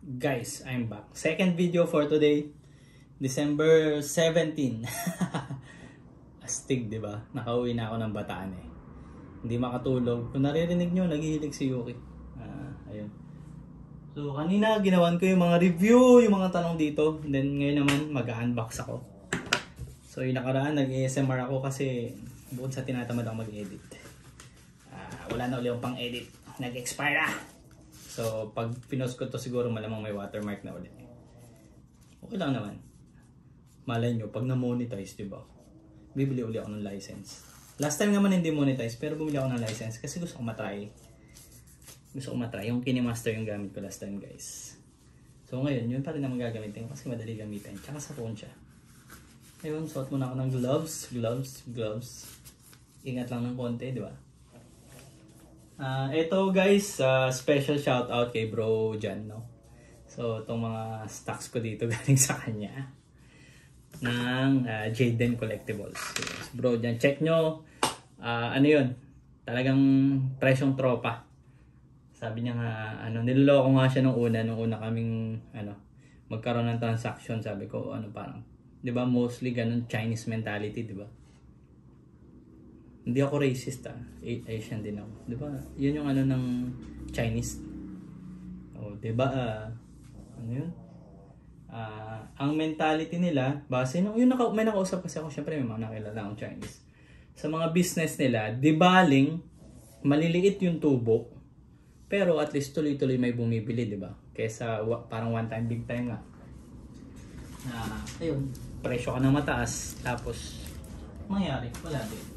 Guys, I'm back. Second video for today. December 17. Astig, di ba? Nakauwi na ako ng bataan eh. Hindi makatulog. Kung naririnig nyo, naghihilig si Yuki. Ah, ayun. So, kanina ginawan ko yung mga review, yung mga tanong dito. And then, ngayon naman, mag-unbox ako. So, yung nakaraan, nag-ASMR ako kasi bukod sa tinatamad ako mag-edit. Ah, wala na ulit akong pang-edit. Nag-expire na. So, pag pinost ko to siguro malamang may watermark na ulit. Okay lang naman. Malay nyo, pag na-monetize, di ba? Bibili uli ako ng license. Last time naman hindi monetize, pero bumili ako ng license kasi gusto ko matry. Gusto ko matry. Yung Kinemaster yung gamit ko last time, guys. So, ngayon, yun pa rin naman gagamitin kasi madali gamitin. Tsaka sa phone siya. Ayun, suot muna ako ng gloves, gloves, gloves. Ingat lang ng konti, di ba? Ah, ito guys, ah, special shout out kay Bro Jan, no. So, itong mga stocks ko dito galing sa kanya ng ah, Jaden Collectibles. So, bro Jan, check nyo. Ah, ano 'yun? Talagang presyong tropa. Sabi niya nga, ano, niloloko nga siya nung una, nung una kaming, ano, magkaroon ng transaction, sabi ko, ano, parang, di ba, mostly ganun, Chinese mentality, di ba? Hindi ako racist ah. Asian din ako. 'Di ba? 'Yun yung ano ng Chinese. Oh, 'di ba? ah, ano 'yun? Ah, ang mentality nila, base nung yung naka, may nakausap kasi ako, syempre may mga nakilala akong Chinese. Sa mga business nila, di baling maliliit yung tubo, pero at least tuloy-tuloy may bumibili, di ba? Kesa wa- parang one time, big time nga. Na, ayun, presyo ka na mataas, tapos mangyari, wala din.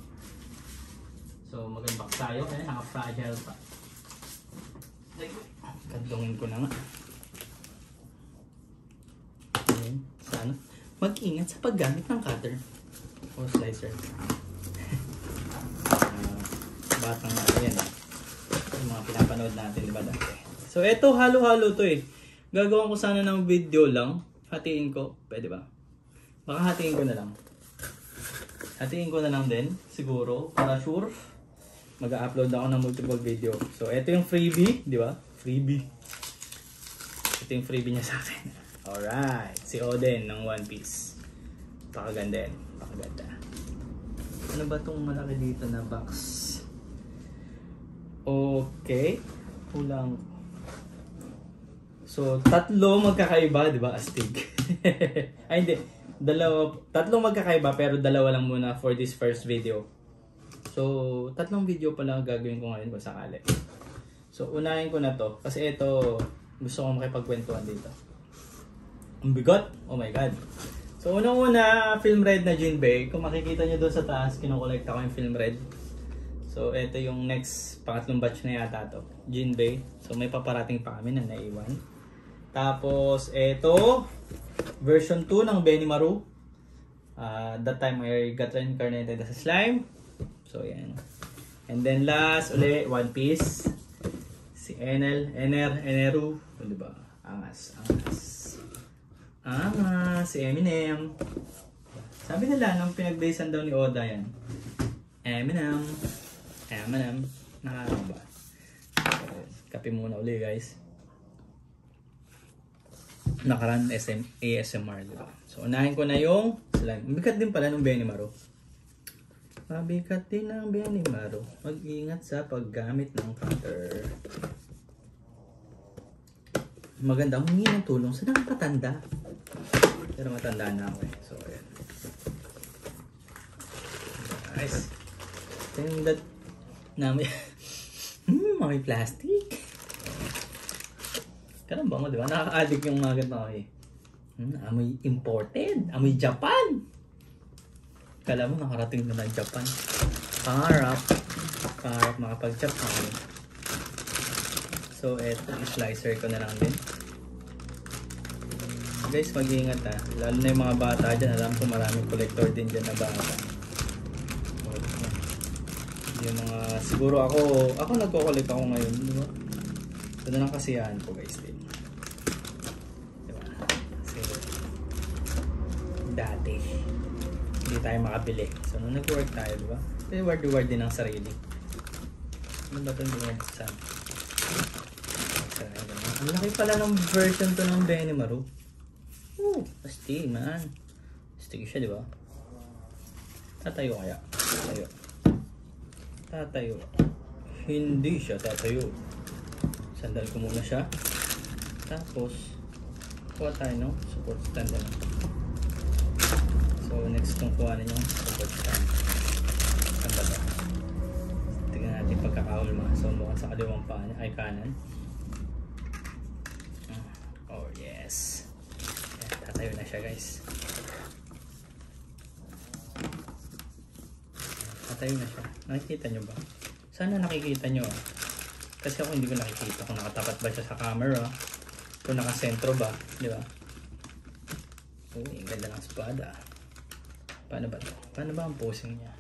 So, mag-unbox tayo kaya naka-fragile pa. Kadlungin ko na nga. Ayun, sana. Mag-ingat sa paggamit ng cutter o slicer. Ah, batang na yan. Yung mga pinapanood natin, di ba dati? So, eto, halo-halo to eh. Gagawin ko sana ng video lang. Hatiin ko. Pwede ba? Baka hatiin ko na lang. Hatiin ko na lang din, siguro, para sure mag-upload ako ng multiple video. So, ito yung freebie, di ba? Freebie. Ito yung freebie niya sa akin. Alright. Si Oden ng One Piece. Pakaganda yan. Pakaganda. Ano ba itong malaki dito na box? Okay. Kulang. So, tatlo magkakaiba, di ba? Astig. Ay, hindi. Dalawa, tatlong magkakaiba pero dalawa lang muna for this first video. So, tatlong video pa lang gagawin ko ngayon kung sakali. So, unahin ko na to. Kasi ito, gusto ko makipagkwentuhan dito. Ang bigot! Oh my God! So, unang-una, film red na Jinbei. Kung makikita nyo doon sa taas, kinukolekta ko yung film red. So, ito yung next, pangatlong batch na yata to. Jinbei. So, may paparating pa kami na naiwan. Tapos, ito, version 2 ng Benimaru. Uh, that time, I got reincarnated as a slime. So, yan. And then last, uli, One Piece. Si Enel, Ener, Eneru. O, diba? Angas, angas. Angas, si Eminem. Sabi nila, nung pinag-basean daw ni Oda yan. Eminem. Eminem. Nakakaba. So, kape muna uli, guys. Nakaran SM, ASMR, diba? So, unahin ko na yung slime. Bigat din pala nung Benimaru. Mabigat din ang Benimaro. Mag-ingat sa paggamit ng cutter. Maganda humingi ng tulong sa nakakatanda. Pero matanda na ako eh. So, ayan. Nice. Yung that namin. hmm, may plastic. Ganun ba mo, di ba? Nakaka-addict yung mga ganito eh. Hmm, amoy imported. Amoy Japan. Kala mo nakarating na ng Japan. Pangarap. Pangarap makapag-Japan. So, eto, slicer ko na lang din. Guys, mag-iingat ha. Lalo na yung mga bata dyan. Alam ko maraming collector din dyan na bata. Yung mga, siguro ako, ako nagko-collect ako ngayon. Di ba? Ito na lang kasiyahan ko guys din. Diba? Kasi, dati, hindi tayo makabili. So, nung nag-work tayo, di ba? Reward-reward din ang sarili. Ano ba itong reward sa Ang laki pala ng version to ng Benimaru. Oh, astig man. Astig siya, di ba? Tatayo kaya? Tatayo. Tatayo. Hindi siya tatayo. Sandal ko muna siya. Tapos, kuha tayo no? Support stand na. So, next kong kuha ninyo, support stand. Saan ba ito? Tingnan natin pagkakahulma. So, mukhang sa kaliwang paa niya, ay kanan. Oh, yes. Ayan, tatayo na siya, guys. Tatayo na siya. Nakikita nyo ba? Sana nakikita nyo ah. Kasi ako hindi ko nakikita kung nakatapat ba siya sa camera. Kung nakasentro ba. Di ba? Uy, ang ganda ng espada. Paano ba to? Paano ba ang posing niya?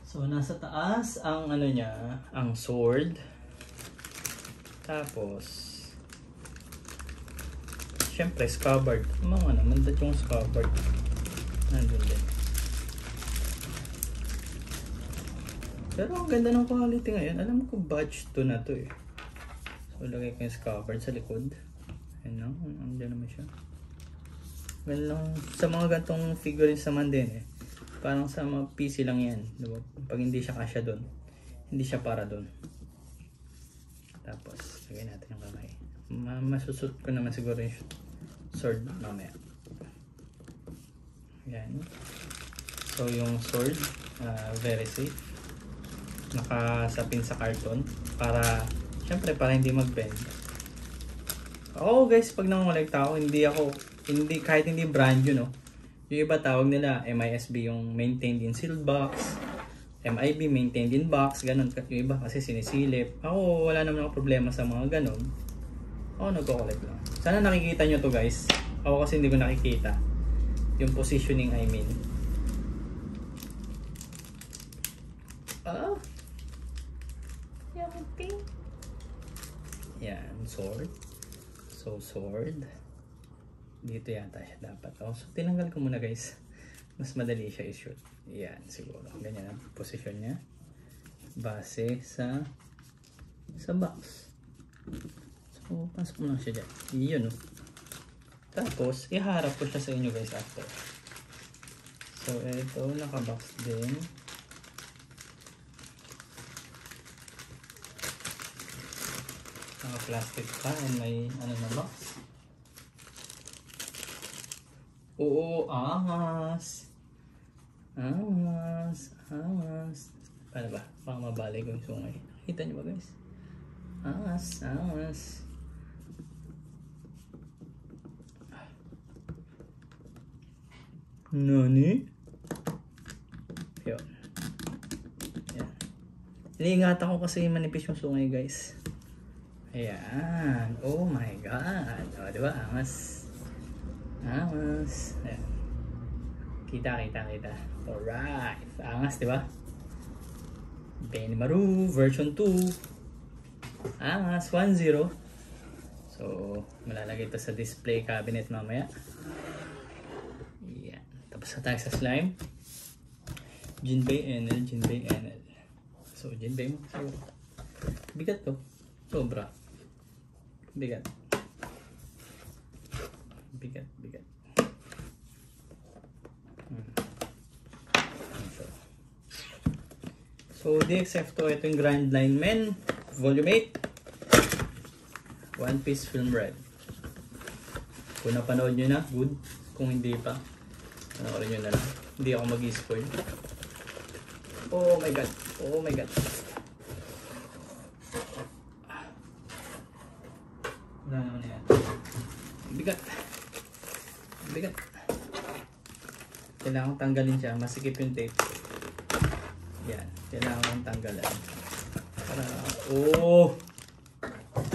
So, nasa taas ang ano niya, ang sword. Tapos, syempre, scabbard. Mga naman, dat yung scabbard. Nandun din. Pero ang ganda ng quality ngayon. Alam ko batch 2 na to eh. So, lagay ko yung scabbard sa likod. Ayun no, andyan naman siya. Ganun sa mga gantong figurines naman din eh. Parang sa mga PC lang yan. Diba? Pag hindi siya kasya doon, hindi siya para doon. Tapos, lagay natin yung kamay. Ma masusot ko naman siguro yung sword mamaya. Yan. So, yung sword, uh, very safe. Nakasapin sa karton para, syempre, para hindi mag-bend. Oo guys, pag nangongolekta ako, hindi ako, hindi, kahit hindi brand yun, no? Yung iba tawag nila MISB yung maintained in sealed box, MIB maintained in box, ganun. Yung iba kasi sinisilip. Ako wala naman ako problema sa mga ganun. Ako nagko-collect lang. Sana nakikita nyo to guys. Ako kasi hindi ko nakikita. Yung positioning I mean. Ah. Yucky. Yan, sword. So, sword dito yata siya dapat. Oh, so, tinanggal ko muna guys. Mas madali siya i-shoot. Yan, siguro. Ganyan ang position niya. Base sa sa box. So, pasok mo lang siya dyan. Yun, oh. Tapos, iharap ko siya sa inyo guys after. So, ito, nakabox din. Naka-plastic pa and may ano na box. Oo, angas. Angas. Angas. Paano ba? Baka mabalik yung sungay. Kita niyo ba guys? Angas. Angas. Nani? Yun. Yan. Iniingatan ko kasi manipis yung sungay guys. Ayan. Oh my god. O, diba? Angas. Angas. Ayan. Kita, kita, kita. Alright. Angas, di ba? Benimaru version 2. Angas 1.0. So, malalagay ito sa display cabinet mamaya. Yan. Tapos na tayo sa slime. Jinbei NL, Jinbei NL. So, Jinbei mo. So, bigat to. Sobra. Bigat. Bigat, bigat. Hmm. So, DXF to, ito yung Grand Line Men, Volume 8. One Piece Film Red. Kung napanood nyo na, good. Kung hindi pa, panoorin nyo na lang. Hindi ako mag-spoil. Oh my god. Oh my god. Wala naman na yan. Bigat. Bigat. Kailangan tanggalin siya. Masikip yung tape. Yan. Kailangan tanggalan. Para, oh!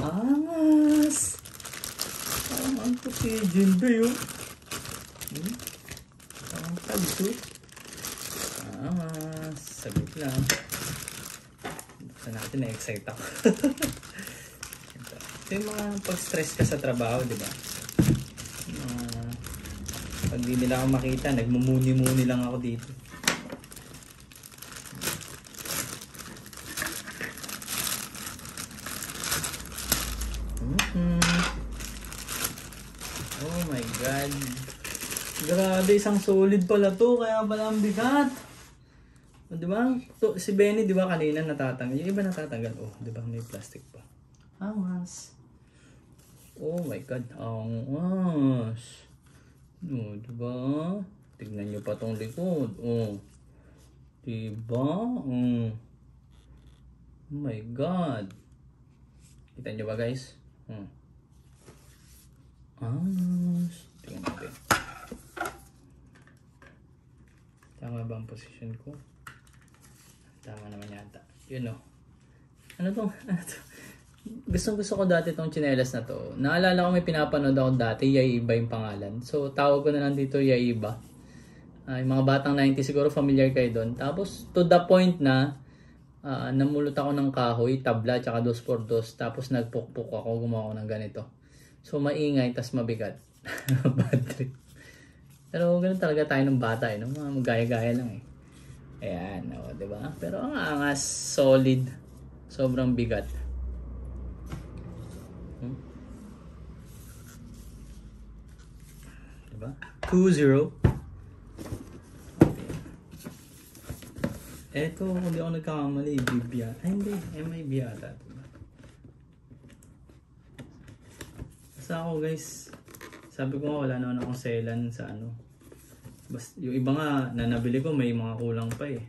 Angas! Parang ang puti Jinbei oh. Hmm? Parang tagso. Angas. Saglit lang. Buksan natin na-excite ako. Ito yung mga pag-stress ka sa trabaho, di ba? pag nila ako makita, nagmumuni-muni lang ako dito. Mm -hmm. Oh my god. Grabe, isang solid pala to. Kaya pala ang bigat. O, di ba? So, si Benny, di ba kanina natatanggal? Yung iba natatanggal. Oh, di ba? May plastic pa. Ah, Angas. Oh my god. Angas. Oh, di ba? Tignan nyo pa tong likod. Oh. Di ba? Oh. oh my God. Kita nyo ba guys? Hmm. Angas. Tingnan natin. Tama ba ang position ko? Tama naman yata. Yun o. Ano to? Ano to? Gustong gusto ko dati tong chinelas na to. Naalala ko may pinapanood ako dati, Yaiba yung pangalan. So tawag ko na lang dito Yaiba. Uh, yung mga batang 90 siguro familiar kayo doon. Tapos to the point na uh, namulot ako ng kahoy, tabla, tsaka dos por dos. Tapos nagpukpuk ako, gumawa ako ng ganito. So maingay, tas mabigat. Bad trip. Pero ganun talaga tayo ng bata eh, no? mga magaya-gaya lang eh. Ayan, o, oh, diba? Pero ang angas, solid. Sobrang bigat. Diba? 2-0. Eto, hindi ako nagkakamali, Bibia. Ay, hindi. MIB ata. Diba? Basta ako guys, sabi ko nga wala naman akong selan sa ano, Bas, yung iba nga na nabili ko may mga kulang pa eh.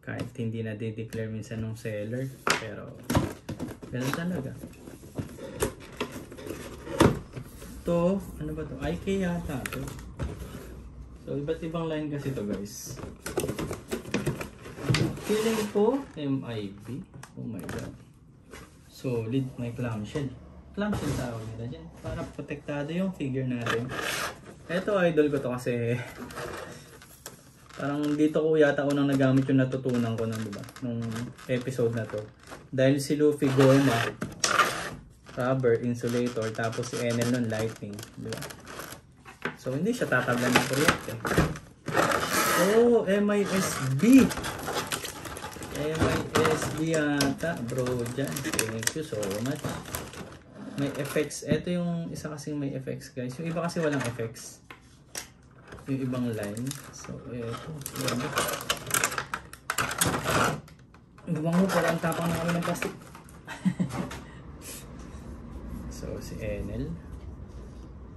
Kahit hindi na de-declare minsan ng seller. Pero, ganun talaga. To, ano ba to? IK yata to. So, iba't ibang line kasi to guys. Feeling ko, MIB. Oh my god. Solid, may clamshell. Clamshell tawag nila dyan. Para protektado yung figure natin. Ito idol ko to kasi parang dito ko yata unang nagamit yung natutunan ko nung, diba, nung episode na to. Dahil si Luffy Goma, rubber, insulator, tapos si Enel nun, lightning. Diba? So, hindi siya tatablan ng kuryente. Oh, MISB! MISB yata, bro, dyan. Thank you so much may effects. Ito yung isa kasing may effects guys. Yung iba kasi walang effects. Yung ibang line. So, ito. Yan. Gawang mo, parang tapang na kami ng plastic. so, si Enel.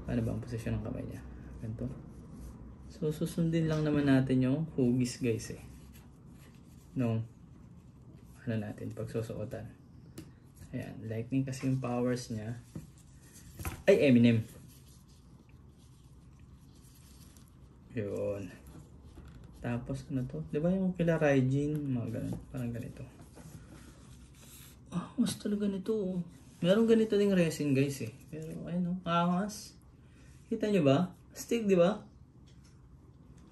Ano ba ang posisyon ng kamay niya? Ganito. So, susundin lang naman natin yung hugis guys eh. No. Ano natin, pagsusuotan. Ayan, lightning kasi yung powers niya. Ay, Eminem. Yun. Tapos ano to? Di ba yung kila Raijin? Mga ganun. Parang ganito. Ah, mas talaga nito. Oh. Meron ganito ding resin guys eh. Pero ayun oh, angas. Kita nyo ba? Stick di ba?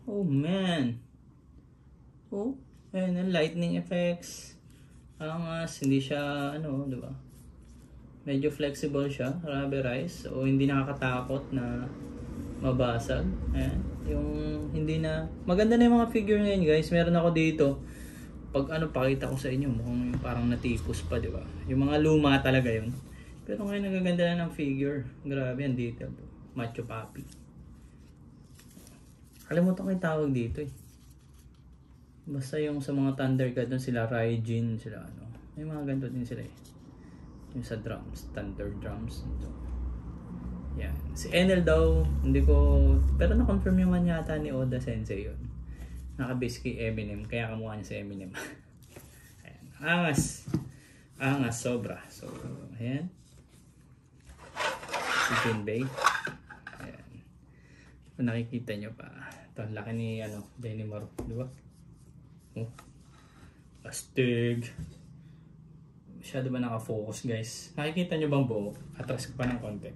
Oh man. Oh, ayun lightning effects angas, hindi siya ano, 'di ba? Medyo flexible siya, rubberized o hindi nakakatakot na mabasag. Ayan. Yung hindi na maganda na yung mga figure ngayon, guys. Meron ako dito. Pag ano pakita ko sa inyo, mukhang parang natipos pa, 'di ba? Yung mga luma talaga 'yun. Pero ngayon nagaganda na ng figure. Grabe ang detail. Macho papi. Kalimutan ko yung tawag dito eh. Basta yung sa mga Thundercat doon sila Raijin, sila ano. May mga ganito din sila eh. Yung sa drums, Thunder drums. Ito. Yan. Si Enel daw, hindi ko, pero na-confirm yung man yata ni Oda Sensei yun. Naka-base kay Eminem, kaya kamukha niya si Eminem. ayan. Angas. Angas, sobra. So, ayan. Si Jinbei. Ayan. Kung nakikita nyo pa, ito, laki ni, ano, Benny Moro, di ba? Oh. Astig. Masyado ba nakafocus guys? Nakikita nyo bang buo? Atras ko pa ng konti.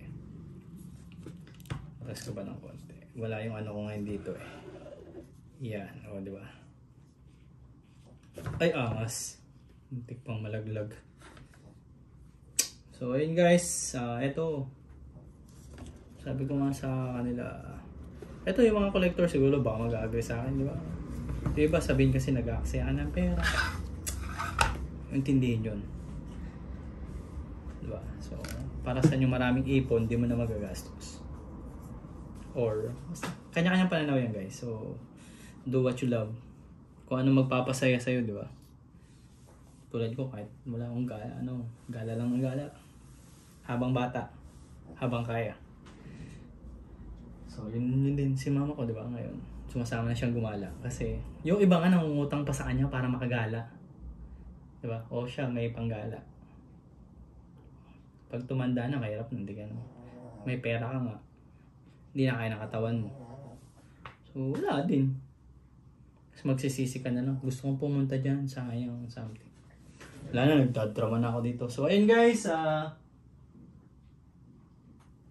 Atras ko pa ng konti. Wala yung ano ko ngayon dito eh. Yan. O, di ba? Ay, angas. Muntik pang malaglag. So, ayun guys. Uh, eto. Sabi ko nga sa kanila. Ito yung mga collector siguro baka mag-agree sa akin, di ba? Diba sabihin kasi nag-aaksaya ng pera. Intindihin yun. Diba? So, para sa inyo maraming ipon, di mo na magagastos. Or, kanya-kanyang pananaw yan guys. So, do what you love. Kung ano magpapasaya sa'yo, di ba? Tulad ko, kahit wala akong gala, ano, gala lang ng gala. Habang bata, habang kaya. So, yun, yun din si mama ko, di ba, ngayon. Sumasama na siyang gumala. Kasi, yung iba nga nangungutang pa sa kanya para makagala. Di ba? O siya, may panggala. Pag tumanda na, mahirap na, hindi ka na. May pera ka nga. Hindi na kaya ng katawan mo. So, wala din. Magsisisi ka na lang. Gusto kong pumunta dyan, sayang, something. Wala na, nagdadrama na ako dito. So, ayun guys, ah...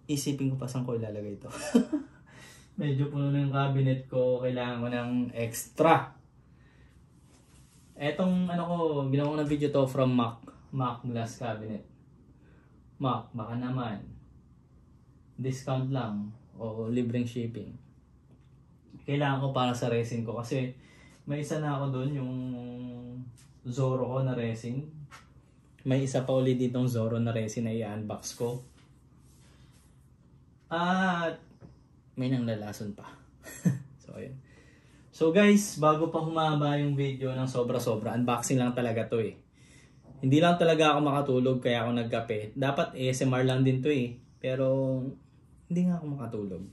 isipin ko pa saan ko ilalagay ito. Medyo puno na yung cabinet ko. Kailangan ko ng extra. Etong ano ko, ginawa ko ng video to from Mac. Mac Glass Cabinet. Mac, baka naman. Discount lang. O libreng shipping. Kailangan ko para sa resin ko kasi may isa na ako doon yung Zoro ko na resin. May isa pa ulit ditong Zoro na resin na i-unbox ko. At may nang lalason pa. so, ayun. So guys, bago pa humaba yung video ng sobra-sobra, unboxing lang talaga to eh. Hindi lang talaga ako makatulog kaya ako nagkape. Dapat ASMR lang din to eh. Pero hindi nga ako makatulog.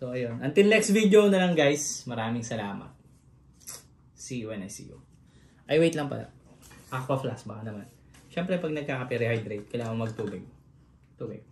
So ayun. Until next video na lang guys. Maraming salamat. See you when I see you. Ay wait lang pala. Aqua flask baka naman. Siyempre pag nagkakape rehydrate, kailangan magtubig. Tubig.